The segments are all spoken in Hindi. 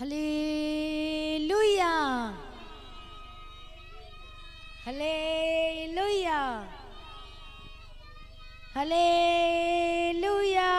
हलेलुया हलेलुया हलेलुया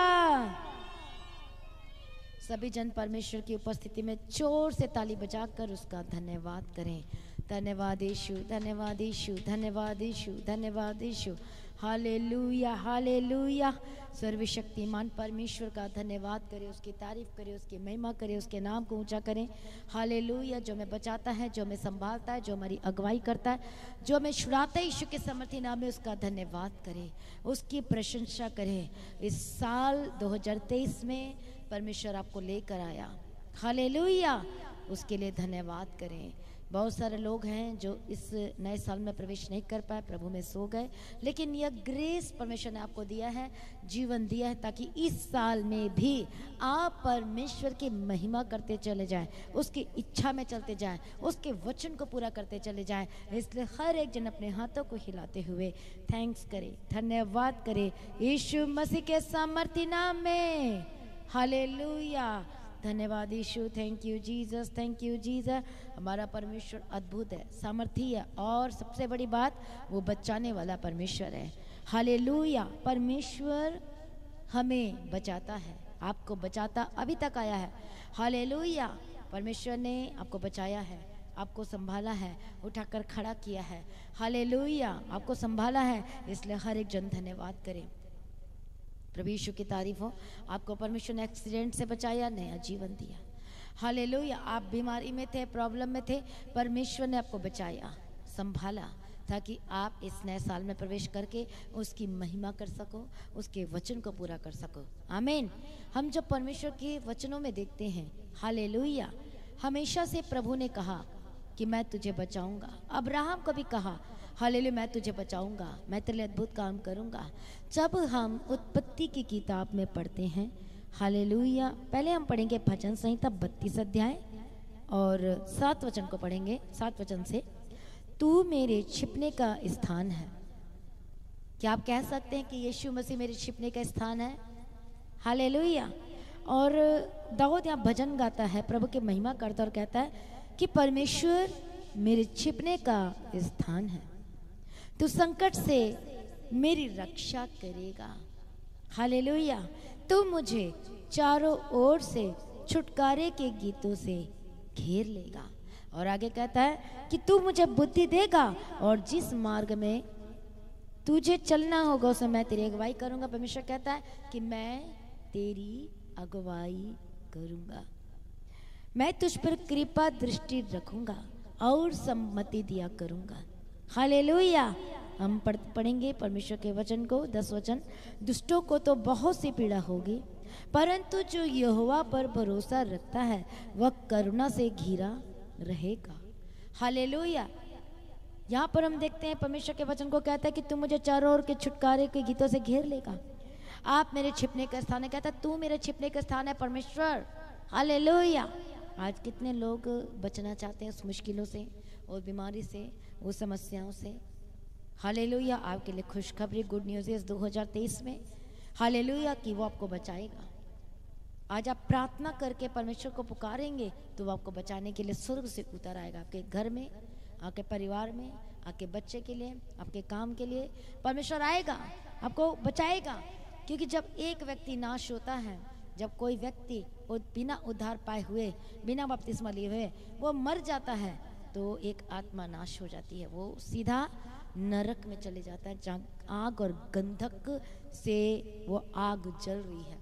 सभी जन परमेश्वर की उपस्थिति में चोर से ताली बजाकर उसका धन्यवाद करें। धन्यवाद यीशु धन्यवाद यीशु धन्यवाद यीशु धन्यवाद यीशु हालेलुया हालेलुया। सर्वशक्तिमान परमेश्वर का धन्यवाद करें, उसकी तारीफ़ करें, उसकी महिमा करें, उसके नाम को ऊँचा करें। हालेलुया, जो मैं बचाता है, जो मैं संभालता है, जो हमारी अगुवाई करता है, जो मैं छुड़ाता है यीशु के समर्थी नाम में, उसका धन्यवाद करें, उसकी प्रशंसा करें। इस साल 2023 में परमेश्वर आपको लेकर आया। हालेलुया, उसके लिए धन्यवाद करें। बहुत सारे लोग हैं जो इस नए साल में प्रवेश नहीं कर पाए, प्रभु में सो गए। लेकिन यह ग्रेस परमेश्वर ने आपको दिया है, जीवन दिया है, ताकि इस साल में भी आप परमेश्वर की महिमा करते चले जाएँ, उसकी इच्छा में चलते जाएँ, उसके वचन को पूरा करते चले जाएँ, इसलिए हर एक जन अपने हाथों को हिलाते हुए थैंक्स करे, धन्यवाद करे। यीशु मसीह के सामर्थ्य नाम में। हालेलुया धन्यवाद यीशु। Thank you Jesus thank you Jesus हमारा परमेश्वर अद्भुत है सामर्थ्य है, और सबसे बड़ी बात, वो बचाने वाला परमेश्वर है। हालेलुया परमेश्वर हमें बचाता है, आपको बचाता अभी तक आया है। हालेलुया परमेश्वर ने आपको बचाया है, आपको संभाला है, उठाकर खड़ा किया है। हालेलुया आपको संभाला है, इसलिए हर एक जन धन्यवाद करें। प्रभु यीशु की तारीफ़ हो। आपको परमेश्वर ने एक्सीडेंट से बचाया, नया जीवन दिया। हालेलुया आप बीमारी में थे प्रॉब्लम में थे, परमेश्वर ने आपको बचाया, संभाला, ताकि आप इस नए साल में प्रवेश करके उसकी महिमा कर सको, उसके वचन को पूरा कर सको। आमीन हम जब परमेश्वर के वचनों में देखते हैं हालेलुया हमेशा से प्रभु ने कहा कि मैं तुझे बचाऊँगा। अब्राहम को भी कहा हालेलुया मैं तुझे बचाऊँगा, मैं तेरे अद्भुत काम करूँगा। जब हम उत्पत्ति की किताब में पढ़ते हैं, हालेलुया, पहले हम पढ़ेंगे भजन संहिता बत्तीस अध्याय, और सात वचन को पढ़ेंगे, सात वचन से। तू मेरे छिपने का स्थान है। क्या आप कह सकते हैं कि यीशु मसीह मेरे छिपने का स्थान है? हालेलुया। और दाऊद यहाँ भजन गाता है, प्रभु की महिमा करता और कहता है कि परमेश्वर मेरे छिपने का स्थान है। तू संकट से मेरी रक्षा करेगा। हालेलुया। तू मुझे चारों ओर से छुटकारे के गीतों से घेर लेगा। और आगे कहता है कि तू मुझे बुद्धि देगा और जिस मार्ग में तुझे चलना होगा उसमें मैं तेरी अगुवाई करूँगा। परमेश्वर कहता है कि मैं तेरी अगुवाई करूँगा। मैं तुझ पर कृपा दृष्टि रखूँगा और सम्मति दिया करूँगा। हालेलुया। हम पढ़ पढ़ेंगे परमेश्वर के वचन को, दस वचन। दुष्टों को तो बहुत सी पीड़ा होगी, परंतु जो यहोवा पर भरोसा रखता है, वह करुणा से घिरा रहेगा। हालेलुया। यहाँ पर हम देखते हैं, परमेश्वर के वचन को कहता है कि तू मुझे चारों ओर के छुटकारे के गीतों से घेर लेगा। आप मेरे छिपने का स्थान है, कहता तू मेरे छिपने का स्थान है, परमेश्वर। हालेलुया। आज कितने लोग बचना चाहते हैं उस मुश्किलों से, और बीमारी से, उस समस्याओं से। हालेलुया, आपके लिए खुशखबरी गुड न्यूज़ इस 2023 में। हालेलुया कि वो आपको बचाएगा। आज आप प्रार्थना करके परमेश्वर को पुकारेंगे तो वो आपको बचाने के लिए स्वर्ग से उतर आएगा। आपके घर में, आपके परिवार में, आपके बच्चे के लिए, आपके काम के लिए परमेश्वर आएगा, आपको बचाएगा। क्योंकि जब एक व्यक्ति नाश होता है, जब कोई व्यक्ति बिना उद्धार पाए हुए, बिना बपतिस्मा लिए हुए, वो मर जाता है तो एक आत्मा नाश हो जाती है। वो सीधा नरक में चले जाता है, जहाँ आग और गंधक से वो आग जल रही है।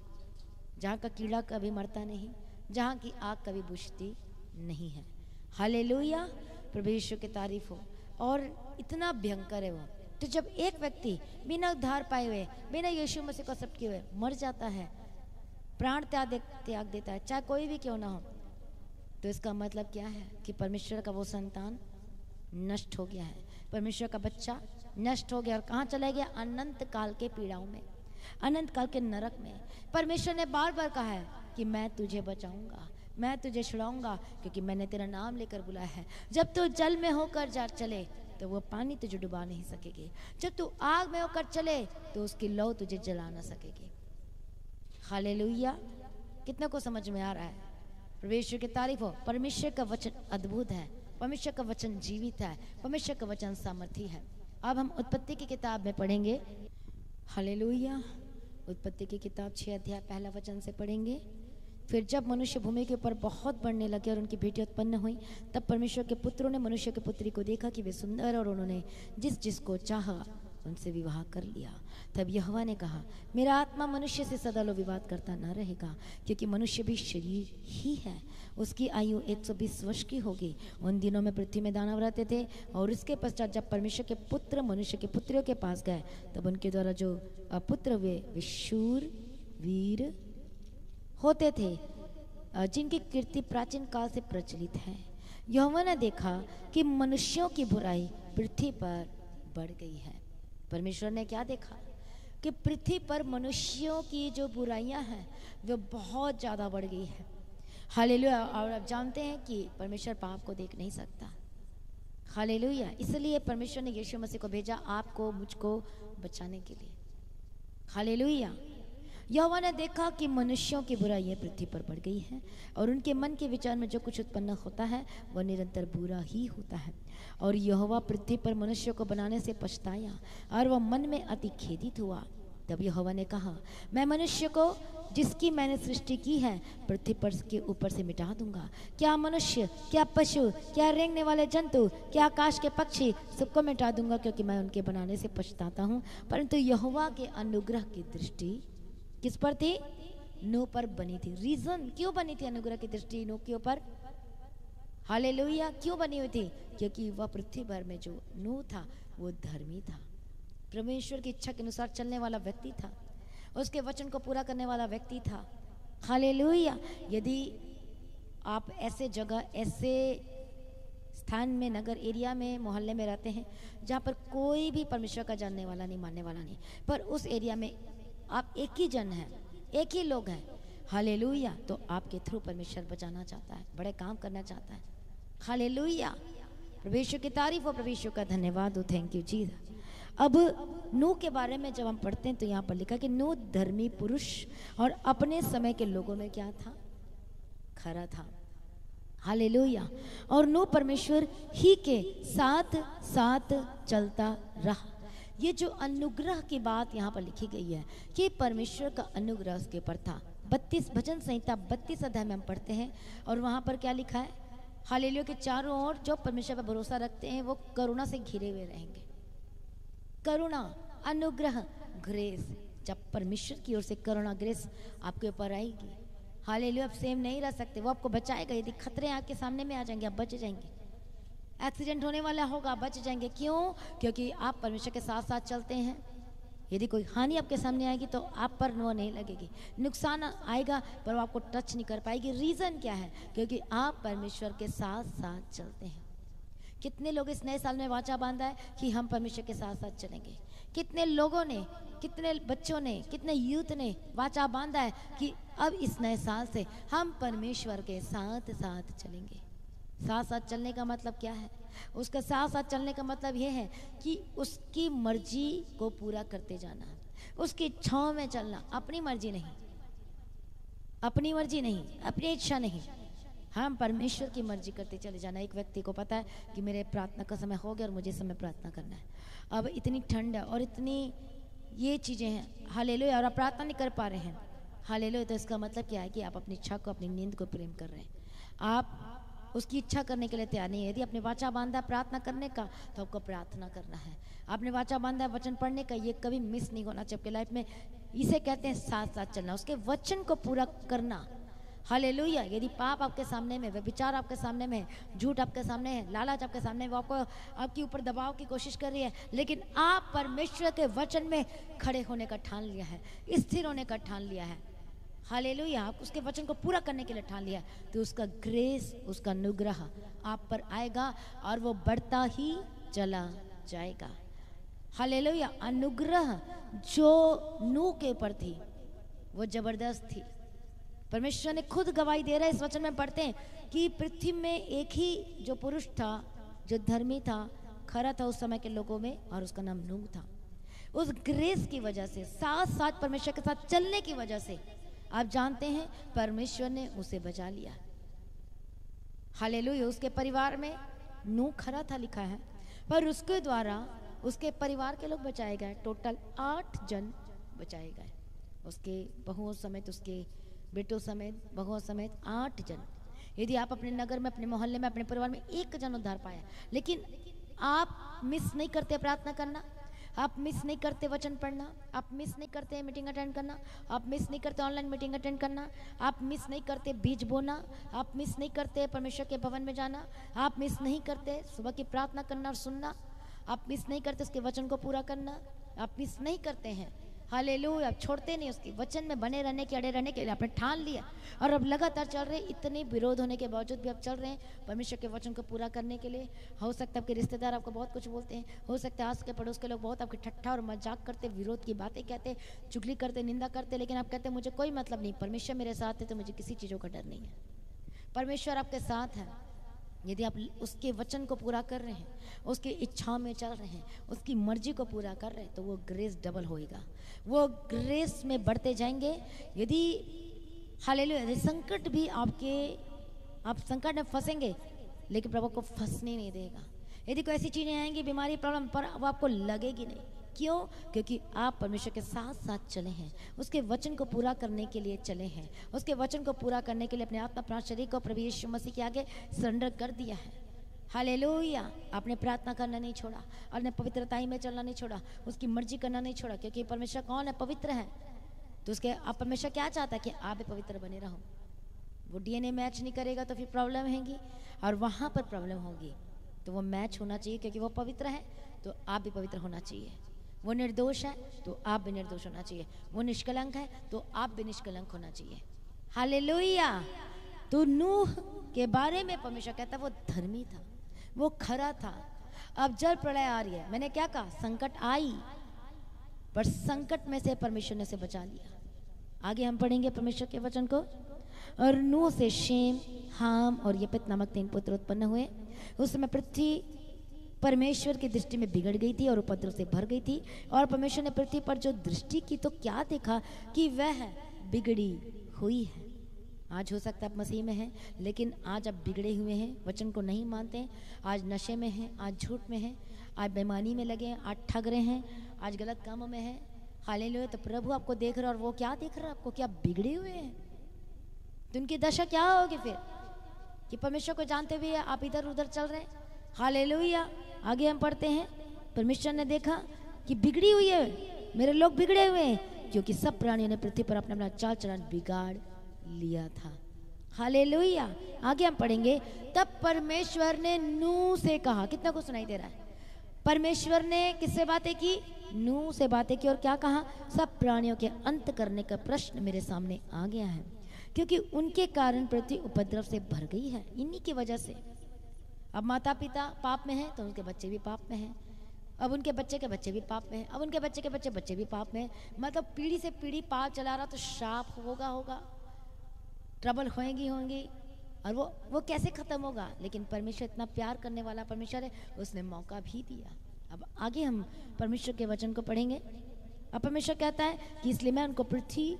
जहाँ का कीड़ा कभी मरता नहीं, जहाँ की आग कभी बुझती नहीं है। हालेलुया, प्रभु यीशु की तारीफ़ हो। और इतना भयंकर है वो। तो जब एक व्यक्ति बिना उद्धार पाए हुए, बिना यीशु मसीह को सब किए हुए मर जाता है, प्राण त्याग दे, त्याग देता है, चाहे कोई भी क्यों ना हो तो इसका मतलब क्या है कि परमेश्वर का वो संतान नष्ट हो गया है। परमेश्वर का बच्चा नष्ट हो गया और कहाँ चला गया? अनंत काल के पीड़ाओं में, अनंत काल के नरक में। परमेश्वर ने बार बार कहा है कि मैं तुझे बचाऊँगा, मैं तुझे छुड़ाऊँगा, क्योंकि मैंने तेरा नाम लेकर बुलाया है। जब तू जल में होकर जा चले तो वो पानी तुझे डुबा नहीं सकेगी। जब तू आग में होकर चले तो उसकी लौ तुझे जला ना सकेगी। खाले कितने को समझ में आ रहा है? परमेश्वर की तारीफ़ हो। परमेश्वर का वचन अद्भुत है। परमेश्वर का वचन जीवित है, परमेश्वर का वचन सामर्थ्य है। अब हम उत्पत्ति की किताब में पढ़ेंगे। हालेलुया। उत्पत्ति की किताब छः अध्याय पहला वचन से पढ़ेंगे। फिर जब मनुष्य भूमि के ऊपर बहुत बढ़ने लगे और उनकी बेटी उत्पन्न हुई, तब परमेश्वर के पुत्रों ने मनुष्य के पुत्री को देखा कि वे सुंदर और उन्होंने जिस जिसको चाहा उनसे विवाह कर लिया। तब यहोवा ने कहा, मेरा आत्मा मनुष्य से सदा लो विवाद करता न रहेगा, क्योंकि मनुष्य भी शरीर ही है। उसकी आयु 120 वर्ष की होगी। उन दिनों में पृथ्वी में दानव रहते थे और इसके पश्चात जब परमेश्वर के पुत्र, मनुष्य के पुत्रियों के पास गए, तब उनके द्वारा जो पुत्र हुए वे शूर वीर होते थे जिनकी कीर्ति प्राचीन काल से प्रचलित है। यहोवा ने देखा कि मनुष्यों की बुराई पृथ्वी पर बढ़ गई है। परमेश्वर ने क्या देखा? कि पृथ्वी पर मनुष्यों की जो बुराइयाँ हैं, वो बहुत ज़्यादा बढ़ गई है। हालेलुया। और आप जानते हैं कि परमेश्वर पाप को देख नहीं सकता। हालेलुया। इसलिए परमेश्वर ने यीशु मसीह को भेजा आपको, मुझको बचाने के लिए। हालेलुया। यहोवा ने देखा कि मनुष्यों की बुराइयाँ पृथ्वी पर बढ़ गई हैं और उनके मन के विचार में जो कुछ उत्पन्न होता है, वह निरंतर बुरा ही होता है। और यहोवा पृथ्वी पर मनुष्य को बनाने से पछताया और वह मन में अति खेदित हुआ। तब यहोवा ने कहा, मैं मनुष्य को जिसकी मैंने सृष्टि की है, पृथ्वी पर के ऊपर से मिटा दूँगा। क्या मनुष्य, क्या पशु, क्या रेंगने वाले जंतु, क्या आकाश के पक्षी, सबको मिटा दूँगा क्योंकि मैं उनके बनाने से पछताता हूँ। परंतु यहोवा के अनुग्रह की दृष्टि किस पर थी? नो पर बनी थी। रीजन क्यों बनी थी अनुग्रह की दृष्टि नो के ऊपर? हाले क्यों बनी हुई थी? क्योंकि वह पृथ्वी भर में जो नू था, वो धर्मी था। परमेश्वर की इच्छा के अनुसार चलने वाला व्यक्ति था। उसके वचन को पूरा करने वाला व्यक्ति था। हाले यदि आप ऐसे जगह, ऐसे स्थान में, नगर एरिया में, मोहल्ले में रहते हैं, जहाँ पर कोई भी परमेश्वर का जानने वाला नहीं, मानने वाला नहीं, पर उस एरिया में आप एक ही जन हैं, एक ही लोग हैं हाले तो आपके थ्रू परमेश्वर बचाना चाहता है, बड़े काम करना चाहता है। हाले प्रवेश की तारीफ़ और प्रवेश का धन्यवाद। हो थैंक यू जी अब नू के बारे में जब हम पढ़ते हैं तो यहाँ पर लिखा कि नू धर्मी पुरुष और अपने समय के लोगों में क्या था? खरा था। हाले और नू परमेश्वर ही के साथ साथ चलता रहा। ये जो अनुग्रह की बात यहाँ पर लिखी गई है कि परमेश्वर का अनुग्रह उसके ऊपर था। बत्तीस भजन संहिता बत्तीस अध्याय में हम पढ़ते हैं और वहाँ पर क्या लिखा है? हालेलियो के चारों ओर जो परमेश्वर पर भरोसा रखते हैं वो करुणा से घिरे हुए रहेंगे। करुणा, अनुग्रह ग्रेस जब परमेश्वर की ओर से करुणा ग्रेस आपके ऊपर आएगी। हाल ही आप सेम नहीं रह सकते। वो आपको बचाएगा। यदि खतरे आपके सामने में आ जाएँगे, आप बच जाएँगे। एक्सीडेंट होने वाला होगा बच जाएँगे। क्यों? क्योंकि आप परमेश्वर के साथ साथ चलते हैं। यदि कोई हानि आपके सामने आएगी तो आप पर वो नहीं लगेगी। नुकसान आएगा, पर वो आपको टच नहीं कर पाएगी। रीज़न क्या है? क्योंकि आप परमेश्वर के साथ साथ चलते हैं। कितने लोग इस नए साल में वाचा बांधा है कि हम परमेश्वर के साथ साथ चलेंगे? कितने लोगों ने, कितने बच्चों ने, कितने यूथ ने वाचा बांधा है कि अब इस नए साल से हम परमेश्वर के साथ साथ चलेंगे? साथ साथ चलने का मतलब क्या है? उसका साथ साथ चलने का मतलब यह है कि उसकी मर्ज़ी को पूरा करते जाना, उसकी इच्छाओं में चलना, अपनी मर्ज़ी नहीं। अपनी मर्ज़ी नहीं, अपनी इच्छा नहीं। हम परमेश्वर की मर्ज़ी करते चले जाना। एक व्यक्ति को पता है कि मेरे प्रार्थना का समय हो गया और मुझे समय प्रार्थना करना है। अब इतनी ठंड है और इतनी ये चीज़ें हैं। हाले लो और आप प्रार्थना नहीं कर पा रहे हैं। हाले लो तो इसका मतलब क्या है कि आप अपनी इच्छा को, अपनी नींद को प्रेम कर रहे हैं। आप उसकी इच्छा करने के लिए तैयार नहीं है। यदि अपने वाचा बांधा प्रार्थना करने का तो आपको प्रार्थना करना है। आपने वाचा बांधा वचन पढ़ने का, ये कभी मिस नहीं होना चाहिए। आपके लाइफ में इसे कहते हैं साथ साथ चलना। उसके वचन को पूरा करना। हालेलुया यदि पाप आपके सामने में विचार आपके सामने में झूठ आपके सामने है, लालच आपके सामने वो आपको, आपके ऊपर दबाव की कोशिश कर रही है, लेकिन आप परमेश्वर के वचन में खड़े होने का ठान लिया है, स्थिर होने का ठान लिया है। हालेलुया आप उसके वचन को पूरा करने के लिए ठान लिया तो उसका ग्रेस उसका अनुग्रह आप पर आएगा और वो बढ़ता ही चला जाएगा। हालेलुया अनुग्रह जो नू के ऊपर थी, वो ज़बरदस्त थी। परमेश्वर ने खुद गवाही दे रहा है। इस वचन में पढ़ते हैं कि पृथ्वी में एक ही जो पुरुष था, जो धर्मी था, खरा था उस समय के लोगों में और उसका नाम नूह था। उस ग्रेस की वजह से साथ साथ परमेश्वर के साथ चलने की वजह से, आप जानते हैं, परमेश्वर ने उसे बचा लिया। हालेलुया, उसके परिवार में नू खरा था लिखा है, पर उसके द्वारा उसके परिवार के लोग बचाए गए। टोटल आठ जन बचाए गए। उसके बहुओं समेत उसके बेटों समेत बहुओं समेत आठ जन। यदि आप अपने नगर में, अपने मोहल्ले में, अपने परिवार में एक जन उद्धार पाया, लेकिन आप मिस नहीं करते प्रार्थना करना, आप मिस नहीं करते वचन पढ़ना, आप मिस नहीं करते मीटिंग अटेंड करना, आप मिस नहीं करते ऑनलाइन मीटिंग अटेंड करना, आप मिस नहीं करते बीज बोना, आप मिस नहीं करते परमेश्वर के भवन में जाना, आप मिस नहीं करते सुबह की प्रार्थना करना और सुनना, आप मिस नहीं करते उसके वचन को पूरा करना, आप मिस नहीं करते हैं। हाले आप छोड़ते नहीं उसकी। वचन में बने रहने के, अड़े रहने के लिए आपने ठान लिया। और अब लगातार चल रहे इतने विरोध होने के बावजूद भी आप चल रहे हैं परमेश्वर के वचन को पूरा करने के लिए। हो सकता है आपके रिश्तेदार आपको बहुत कुछ बोलते हैं, हो सकता है आस के पड़ोस के लोग बहुत आपकी ठट्ठा और मज़ाक करते, विरोध की बातें कहते, चुगली करते, निंदा करते, लेकिन आप कहते मुझे कोई मतलब नहीं, परमेश्वर मेरे साथ है तो मुझे किसी चीज़ों का डर नहीं है। परमेश्वर आपके साथ है। यदि आप उसके वचन को पूरा कर रहे हैं, उसकी इच्छाओं में चल रहे हैं, उसकी मर्ज़ी को पूरा कर रहे हैं तो वो ग्रेस डबल होएगा। वो ग्रेस में बढ़ते जाएँगे। यदि हाले संकट भी आपके, आप संकट में फंसेंगे, लेकिन प्रभु को फंसने नहीं देगा। यदि कोई ऐसी चीज़ें आएँगी, बीमारी प्रॉब्लम पर वो आपको लगेगी नहीं। क्यों? क्योंकि आप परमेश्वर के साथ साथ चले हैं। उसके वचन को पूरा करने के लिए चले हैं। उसके वचन को पूरा करने के लिए अपने आत्मा, प्राण, शरीर को प्रभु यीशु मसीह के आगे सरेंडर कर दिया है। हालेलुया आपने प्रार्थना करना नहीं छोड़ा। और ने पवित्रताई में चलना नहीं छोड़ा। उसकी मर्ज़ी करना नहीं छोड़ा, क्योंकि परमेश्वर कौन है? पवित्र है। तो उसके, आप परमेश्वर क्या चाहता है? कि आप भी पवित्र बने रहो। वो डीएनए मैच नहीं करेगा तो फिर प्रॉब्लम होगी। और वहाँ पर प्रॉब्लम होगी। तो वो मैच होना चाहिए, क्योंकि वो पवित्र है। तो आप भी पवित्र होना चाहिए। वो निर्दोष है तो आप भी निर्दोष होना चाहिए। वो निष्कलंक है तो आप भी निष्कलंक होना चाहिए। हाले तो नूह के बारे में परमेश्वर कहता, वो धर्मी था, वो खरा था। अब जल प्रलय आ रही है। मैंने क्या कहा? संकट आई, पर संकट में से परमेश्वर ने से बचा लिया। आगे हम पढ़ेंगे परमेश्वर के वचन को। और नूह से शेम, हाम और यपित नामक तीन पुत्र उत्पन्न हुए। उस समय पृथ्वी परमेश्वर की दृष्टि में बिगड़ गई थी और उपद्रव से भर गई थी। और परमेश्वर ने पृथ्वी पर जो दृष्टि की तो क्या देखा कि वह बिगड़ी हुई है। आज हो सकता है आप मसीह में हैं, लेकिन आज आप बिगड़े हुए हैं, वचन को नहीं मानते हैं। आज नशे में हैं, आज झूठ में हैं, आज बेमानी में लगे हैं, आज ठग रहे हैं, आज गलत कामों में हैं। हाले तो प्रभु आपको देख रहा और वो क्या देख रहा है आपको? क्या बिगड़े हुए हैं? तो उनकी दशा क्या होगी फिर? कि परमेश्वर को जानते हुए आप इधर उधर चल रहे हैं? हाले आगे हम पढ़ते हैं। परमेश्वर ने देखा कि बिगड़ी हुई है। मेरे लोग बिगड़े हुए हैं क्योंकि सब प्राणियों ने पृथ्वी पर अपना अपना चाल चलन बिगाड़ लिया था। हाले आगे हम पढ़ेंगे, तब परमेश्वर ने नू से कहा। कितना कुछ सुनाई दे रहा है। परमेश्वर ने किससे बातें की? नू से बातें की और क्या कहा? सब प्राणियों के अंत करने का प्रश्न मेरे सामने आ गया है, क्योंकि उनके कारण पृथ्वी उपद्रव से भर गई है। इन्हीं की वजह से अब माता पिता पाप में हैं तो उनके बच्चे भी पाप में हैं। अब उनके बच्चे के बच्चे भी पाप में हैं। अब उनके बच्चे के बच्चे बच्चे भी पाप में हैं। मतलब पीढ़ी से पीढ़ी पाप चला रहा तो शाप होगा होगा। ट्रबल होएँगी, होंगी। और वो वो कैसे ख़त्म होगा? लेकिन परमेश्वर इतना प्यार करने वाला परमेश्वर है, उसने मौका भी दिया। अब आगे हम परमेश्वर के वचन को पढ़ेंगे। अब परमेश्वर कहता है कि इसलिए मैं उनको पृथ्वी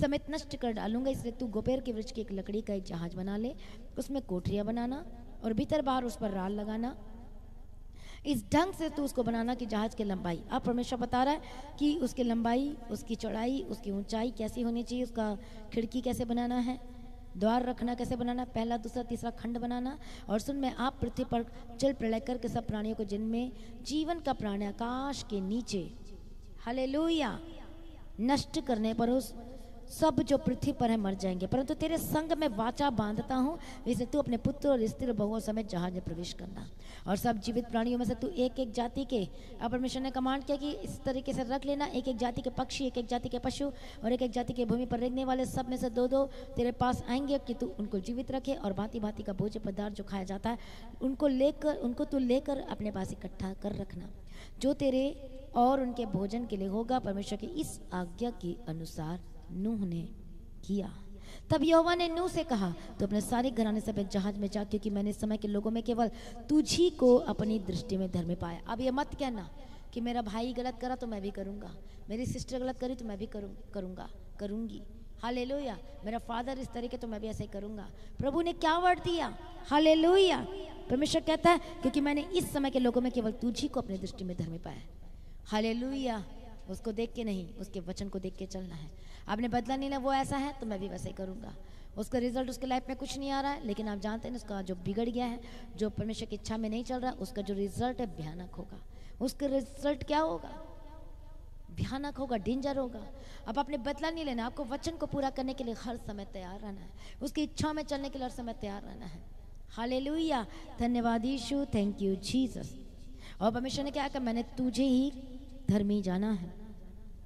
समेत नष्ट कर डालूँगा। इसलिए तू गोपेर के वृक्ष की एक लकड़ी का एक जहाज़ बना ले, उसमें कोठरियाँ बनाना। और भीतर बाहर उस पर राल लगाना। इस ढंग से तू उसको बनाना कि जहाज़ की लंबाई। अब परमेश्वर बता रहा है कि उसकी लंबाई, उसकी चौड़ाई, उसकी ऊंचाई कैसी होनी चाहिए, उसका खिड़की कैसे बनाना है, द्वार रखना कैसे बनाना, पहला, दूसरा, तीसरा खंड बनाना। और सुन, में आप पृथ्वी पर चल प्रलय करके सब प्राणियों को जिनमें जीवन का प्राणी आकाश के नीचे हले नष्ट करने पर उस सब जो पृथ्वी पर है मर जाएँगे। परंतु तेरे संग में वाचा बांधता हूँ इसे तू अपने पुत्र और स्त्री बहुओं समेत जहाज़ में प्रवेश करना। और सब जीवित प्राणियों में से तू एक एक जाति के, अब परमेश्वर ने कमांड किया कि इस तरीके से रख लेना। एक एक जाति के पक्षी एक एक जाति के पशु और एक एक जाति के भूमि पर रहने वाले सब में से दो दो तेरे पास आएँगे कि तू उनको जीवित रखे और भांति भांति का भोज्य पदार्थ जो खाया जाता है, उनको लेकर, उनको तू लेकर अपने पास इकट्ठा कर रखना। जो तेरे और उनके भोजन के लिए होगा, परमेश्वर की इस आज्ञा के अनुसार नूह ने किया। तब यहोवा ने नूह से कहा तो अपने सारे घराने सफ़ेद जहाज़ में जा, क्योंकि मैंने समय के लोगों में केवल तुझी को अपनी दृष्टि में धर्म पाया। अब ये मत कहना कि मेरा भाई गलत करा तो मैं भी करूँगा। मेरी सिस्टर गलत करी तो मैं भी करूँ, करूँगा, करूँगी। हालेलुया मेरा फादर इस तरीके तो मैं भी ऐसे करूँगा। प्रभु ने क्या वर्ड दिया? हालेलुया परमेश्वर कहता है, क्योंकि मैंने इस समय के लोगों में केवल तुझी को अपनी दृष्टि में धर्मी पाया हालेलुया उसको देख के नहीं, उसके वचन को देख के चलना है। आपने बदला नहीं ना, वो ऐसा है तो मैं भी वैसे ही करूँगा। उसका रिज़ल्ट उसके लाइफ में कुछ नहीं आ रहा है, लेकिन आप जानते हैं उसका जो बिगड़ गया है, जो परमेश्वर की इच्छा में नहीं चल रहा, उसका जो रिज़ल्ट है भयानक होगा। उसका रिज़ल्ट क्या होगा? भयानक होगा डेंजर होगा। अब आपने बदला नहीं लेना, आपको वचन को पूरा करने के लिए हर समय तैयार रहना है। उसकी इच्छा में चलने के लिए हर समय तैयार रहना है। हालेलुया धन्यवाद यीशु थैंक यू जीसस और परमेश्वर ने क्या कहा? मैंने तुझे ही धर्मी जाना है।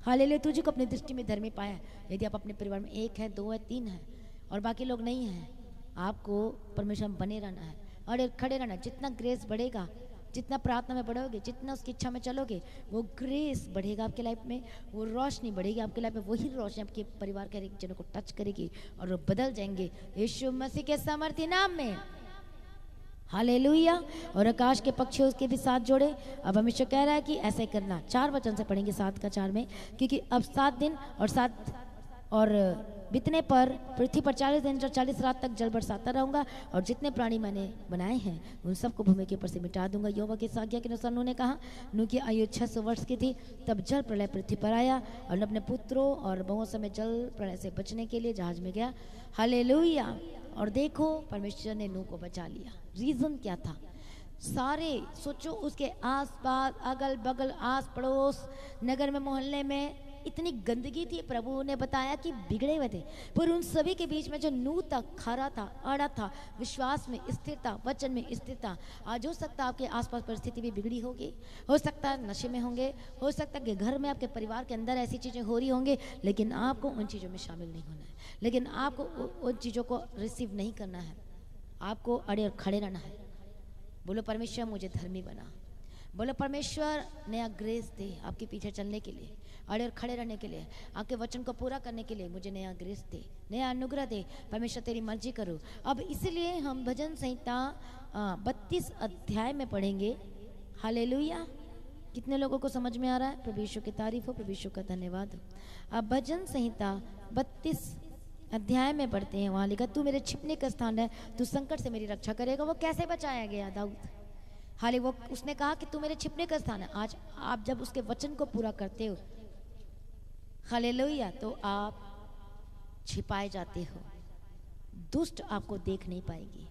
हालेलुया तुझे को अपनी दृष्टि में धर्मी पाया यदि आप अपने परिवार में एक है, दो है, तीन है, और बाकी लोग नहीं हैं, आपको परमेश्वर बने रहना है, और खड़े रहना जितना ग्रेस बढ़ेगा, जितना प्रार्थना में बढ़ोगे, जितना उसकी इच्छा में चलोगे, वो ग्रेस बढ़ेगा आपके लाइफ में, वो रोशनी बढ़ेगी आपके लाइफ में, वही रोशनी आपके परिवार के जनों को टच करेगी और वो बदल जाएँगे। यीशु मसीह के सामर्थ्य नाम में। हालेलुया। और आकाश के पक्षी उसके भी साथ जोड़े। अब हमेशा कह रहा है कि ऐसे करना। चार वचन से पढ़ेंगे सात का चार में, क्योंकि अब सात दिन और सात और बितने पर, पृथ्वी पर चालीस दिन और चालीस रात तक जल बरसाता रहूँगा, और जितने प्राणी मैंने बनाए हैं, उन सबको भूमि के ऊपर से मिटा दूँगा। योवा की साज्ञा के अनुसार उन्होंने कहा नू की आयु छह सौ वर्ष की थी, तब जल प्रलय पृथ्वी पर आया, और अपने पुत्रों और बहु समय जल प्रलय से बचने के लिए जहाज़ में गया। हाले और देखो, परमेश्वर ने नू को बचा लिया। रीजन क्या था? सारे, सोचो उसके आस पास अगल बगल आस पड़ोस नगर में, मोहल्ले में इतनी गंदगी थी, प्रभु ने बताया कि बिगड़े हुए थे। पर उन सभी के बीच में जो नू था, खरा था, अड़ा था, विश्वास में स्थिरता वचन में स्थिरता आज हो सकता है आपके आसपास परिस्थिति भी बिगड़ी होगी। हो सकता है नशे में होंगे, हो सकता है कि घर में आपके परिवार के अंदर ऐसी चीज़ें हो रही होंगे, लेकिन आपको उन चीज़ों में शामिल नहीं होना है। लेकिन आपको उन चीज़ों को रिसीव नहीं करना है। आपको अड़े और खड़े रहना है। बोलो, परमेश्वर मुझे धर्मी बना। बोलो, परमेश्वर नया ग्रेस दे आपके पीछे चलने के लिए। अड़े और खड़े रहने के लिए आपके वचन को पूरा करने के लिए मुझे नया ग्रेस दे, नया अनुग्रह दे, परमेश्वर तेरी मर्ज़ी करो। अब इसलिए हम भजन संहिता बत्तीस अध्याय में पढ़ेंगे। हाले कितने लोगों को समझ में आ रहा है? प्रभु की तारीफ़ हो, प्रभु का धन्यवाद। हो अब भजन संहिता, बत्तीस अध्याय में पढ़ते हैं। वहाँ लिखा, तू मेरे छिपने का स्थान है, तू संकट से मेरी रक्षा करेगा। वो कैसे बचाया गया, दाऊद? हाले, वो, उसने कहा कि तू मेरे छिपने का स्थान है। आज आप जब उसके वचन को पूरा करते हो हालेलुया तो आप छिपाए जाते हो। दुष्ट आपको देख नहीं पाएगी।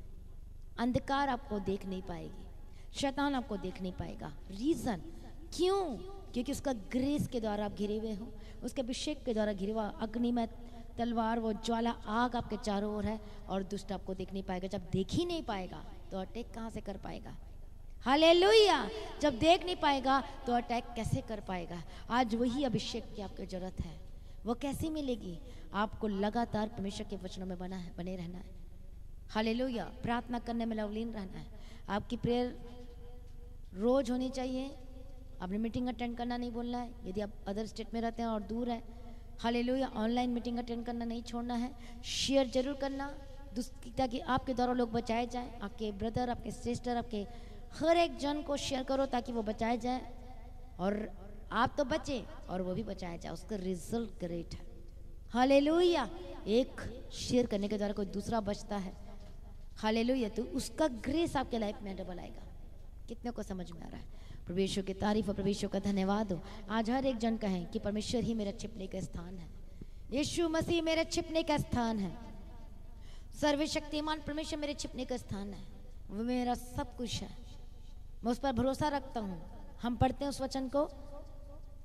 अंधकार आपको देख नहीं पाएगी। शैतान आपको देख नहीं पाएगा। रीजन क्यों? क्योंकि उसका ग्रेस के द्वारा आप घिरे हुए हो। उसके अभिषेक के द्वारा घिरे हुआ अग्नि में तलवार, वो ज्वाला आग आपके चारों ओर है और दुष्ट आपको देख नहीं पाएगा। जब देख ही नहीं पाएगा तो अटैक कहाँ से कर पाएगा? हालेलुया। जब देख नहीं पाएगा तो अटैक कैसे कर पाएगा? आज वही अभिषेक की आपको ज़रूरत है। वो कैसे मिलेगी? आपको लगातार परमेश्वर के वचनों में बना है, बने रहना है। हालेलुया। प्रार्थना करने में लवलीन रहना है। आपकी प्रेयर रोज होनी चाहिए। आपने मीटिंग अटेंड करना नहीं बोलना है। यदि आप अदर स्टेट में रहते हैं और दूर है, हालेलुया। ऑनलाइन मीटिंग अटेंड करना नहीं छोड़ना है। शेयर ज़रूर करना। ताकि आपके द्वारा लोग बचाए जाए। आपके ब्रदर आपके सिस्टर आपके हर एक जन को शेयर करो ताकि वो बचाए जाए। और आप तो बचे और वो भी बचाया जाए। उसका रिज़ल्ट ग्रेट है। हाले एक शेयर करने के द्वारा कोई दूसरा बचता है। हाले तो उसका ग्रेस आपके लाइफ में डबल आएगा। कितने को समझ में आ रहा है? प्रवेशों की तारीफ़ और प्रवेशों का धन्यवाद हो। आज हर एक जन कहें कि परमेश्वर ही मेरा छिपने का स्थान है। यीशु मसीह मेरे छिपने का स्थान है। सर्वशक्तिमान परमेश्वर मेरे छिपने का स्थान है। वो मेरा सब कुछ है। मैं उस पर भरोसा रखता हूँ। हम पढ़ते हैं उस वचन को।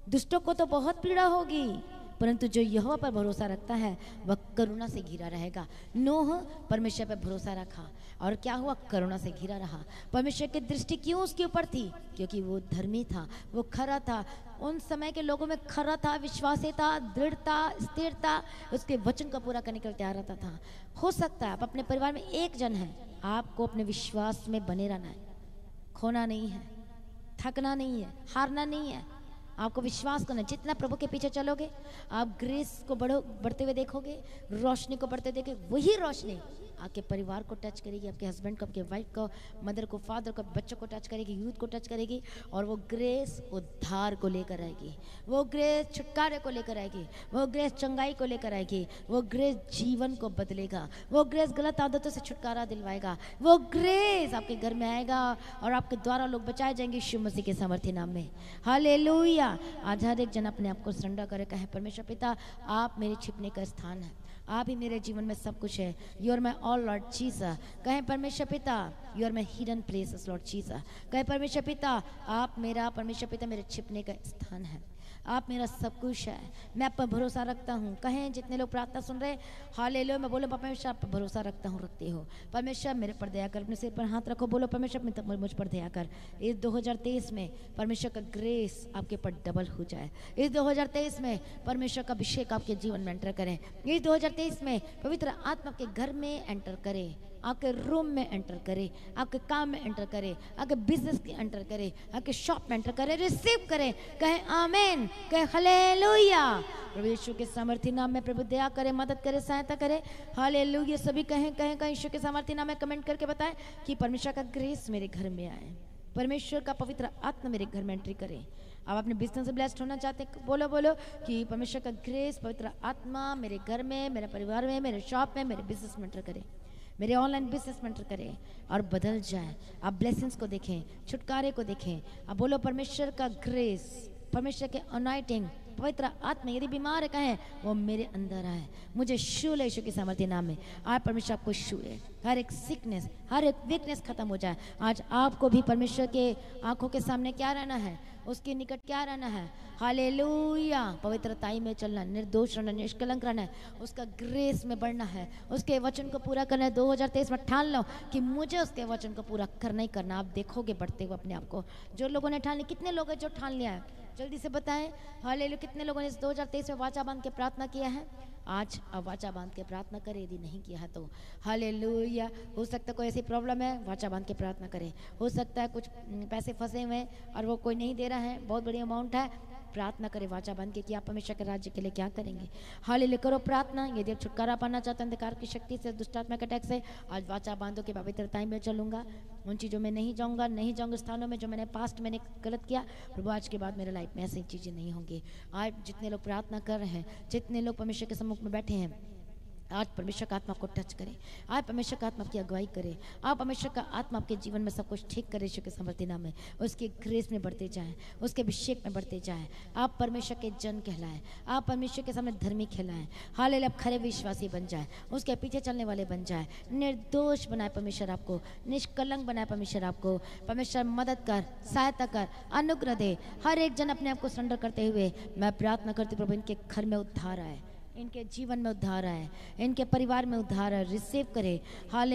दुष्टों को तो बहुत पीड़ा होगी, परंतु जो यह पर भरोसा रखता है, वह करुणा से घिरा रहेगा। नोह परमेश्वर पर भरोसा रखा। और क्या हुआ? करुणा से घिरा रहा। परमेश्वर की दृष्टि क्यों उसके ऊपर थी? क्योंकि वो धर्मी था, वो खरा था। उन समय के लोगों में खरा था विश्वासी था दृढ़ता, स्थिरता, उसके वचन को पूरा करने के लिए तैयार रहता था। हो सकता है आप अपने परिवार में एक जन है। आपको अपने विश्वास में बने रहना है। खोना नहीं है, थकना नहीं है, हारना नहीं है। आपको विश्वास करना जितना प्रभु के पीछे चलोगे, आप ग्रेस को बढ़ो, बढ़ते हुए देखोगे, रोशनी को बढ़ते देखोगे, वही रोशनी आपके परिवार को टच करेगी, आपके हस्बैंड को, आपके वाइफ को मदर को फादर को, बच्चों को टच करेगी यूथ को टच करेगी और वो ग्रेस उद्धार को लेकर आएगी। वो ग्रेस छुटकारे को लेकर आएगी, वो ग्रेस चंगाई को लेकर आएगी, वो ग्रेस जीवन को बदलेगा, वो ग्रेस गलत आदतों से छुटकारा दिलवाएगा, वो ग्रेस आपके घर में आएगा और आपके द्वारा लोग बचाए जाएँगे शिव मसीह के सामर्थ्य नाम में। हाले आज हर एक जन अपने आप को सरेंडर करे, कहे, परमेश्वर पिता, आप मेरे छिपने का स्थान है। आप ही मेरे जीवन में सब कुछ है। You are my all lord चीजा कहें परमेश्वर पिता you are my hidden place lord चीजा कहें परमेश्वर पिता, आप मेरा, परमेश्वर पिता मेरे छिपने का स्थान है। आप मेरा सब कुछ है। मैं आप पर भरोसा रखता हूँ। कहें, जितने लोग प्रार्थना सुन रहे हाल ले लो मैं बोलो परमेश्वर आप पर भरोसा रखता हूँ, रखते हो। परमेश्वर, मेरे पर दया कर, अपने सिर पर हाथ रखो, बोलो, परमेश्वर मुझ पर दया कर। इस 2023 में परमेश्वर का ग्रेस आपके पर डबल हो जाए। इस 2023 में परमेश्वर का अभिषेक आपके जीवन में एंटर करें। इस 2023 में पवित्र आत्मा के घर में एंटर करें। आपके रूम में एंटर करे आपके काम में एंटर करे आपके बिज़नेस में एंटर करे आपके शॉप में एंटर करे रिसीव करे। कहे, आमेन। कहे हालेलुया प्रभु यीशु के सामर्थ्य नाम में प्रभु दया करे, मदद करे, सहायता करे। हालेलुया सभी कहें कहें कहें, यीशु के सामर्थ्य नाम में कमेंट करके बताएँ कि परमेश्वर का ग्रेस मेरे घर में आए। परमेश्वर का पवित्र आत्मा मेरे घर में एंट्री करे। आप अपने बिज़नेस से ब्लेस्ड होना चाहते हैं, बोलो बोलो कि परमेश्वर का ग्रेस पवित्र आत्मा मेरे घर में, मेरे परिवार में, मेरे शॉप में, मेरे बिज़नेस में एंटर करे। मेरे ऑनलाइन बिज़नेस मेंटर करें और बदल जाए। आप ब्लेसिंग्स को देखें, छुटकारे को देखें। आप बोलो, परमेश्वर का ग्रेस परमेश्वर के अनाइटिंग पवित्र आत्मा, यदि बीमार है, कहें, वो मेरे अंदर आए। मुझे शू ले, यीशु की सामर्थ्य नाम में। आप परमेश्वर आपको शू ले हर एक सिकनेस हर एक वीकनेस खत्म हो जाए। आज आपको भी परमेश्वर के आँखों के सामने क्या रहना है? उसके निकट क्या रहना है? हालेलुया पवित्रताई में चलना, निर्दोष रहना, निष्कलंक रहना है। उसका ग्रेस में बढ़ना है। उसके वचन को पूरा करना है। 2023 में ठान लो कि मुझे उसके वचन को पूरा करना ही करना। आप देखोगे बढ़ते हुए अपने आप को। जो लोगों ने ठान लिया, कितने लोग हैं जो ठान लिया है? जल्दी से बताएँ। हाले कितने लोगों ने इस 2023 में वाचा बाँध के प्रार्थना किया है? आज वाचा बाँध के प्रार्थना करें, यदि नहीं किया तो। हाले हो सकता है कोई ऐसी प्रॉब्लम है, वाचा बाँध के प्रार्थना करें। हो सकता है कुछ पैसे फंसे हुए हैं और वो कोई नहीं दे रहा है, बहुत बड़ी अमाउंट है। प्रार्थना करें, वाचा बन के कि आप हमेशा के राज्य के लिए क्या करेंगे? हाल ही करो प्रार्थना। यदि आप छुटकारा पाना चाहते अंधकार की शक्ति से, दुष्टात्मा के अटैक से, आज वाचा बांधो के पवित्रता में चलूँगा। उन चीज़ों में नहीं जाऊँगा नहीं जाऊँगा, स्थानों में जो मैंने पास्ट मैंने गलत किया। प्रभु, आज के बाद मेरे लाइफ में ऐसी चीज़ें नहीं होंगी। आज जितने लोग प्रार्थना कर रहे हैं, जितने लोग परमेश्वर के सम्मुख में बैठे हैं आज परमेश्वर का आत्मा को टच करें। आज परमेश्वर का आत्मा की अगुवाई करें। आप परमेश्वर का आत्मा आपके जीवन में सब कुछ ठीक करे ईश्वर के समर्थी नाम में। उसके ग्रेस में बढ़ते जाएँ। उसके अभिषेक में बढ़ते जाएँ। आप परमेश्वर के जन कहलाएँ। आप परमेश्वर के सामने धर्मी कहलाएँ। हाल आप खरे विश्वासी बन जाए। उसके पीछे चलने वाले बन जाए। निर्दोष बनाए परमेश्वर आपको। निष्कलंक बनाए परमेश्वर आपको। परमेश्वर मदद कर सहायता कर अनुग्रह दे। हर एक जन अपने आप को सरेंडर करते हुए मैं प्रार्थना करती प्रभु, इनके घर में उद्धार आए। इनके जीवन में उद्धार आए, इनके परिवार में उद्धार है रिसीव करे। हाल